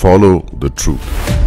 follow the truth.